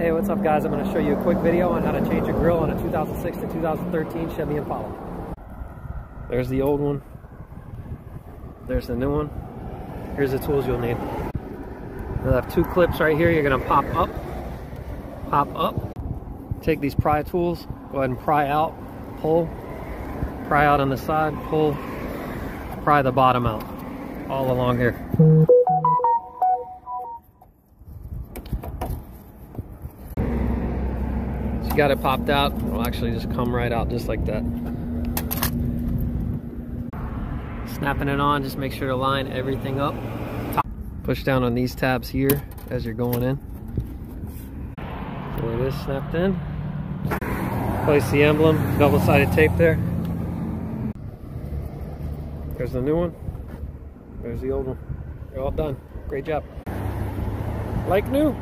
Hey, what's up guys? I'm going to show you a quick video on how to change a grille on a 2006 to 2013 Chevy Impala. There's the old one. There's the new one. Here's the tools you'll need. You'll have two clips right here. You're going to pop up, pop up. Take these pry tools, go ahead and pry out, pull, pry out on the side, pull, pry the bottom out, all along here. Got it popped out, it'll actually just come right out just like that. Snapping it on, just make sure to line everything up. Push down on these tabs here as you're going in. There it is snapped in. Place the emblem, double-sided tape there. There's the new one. There's the old one. They're all done. Great job. Like new.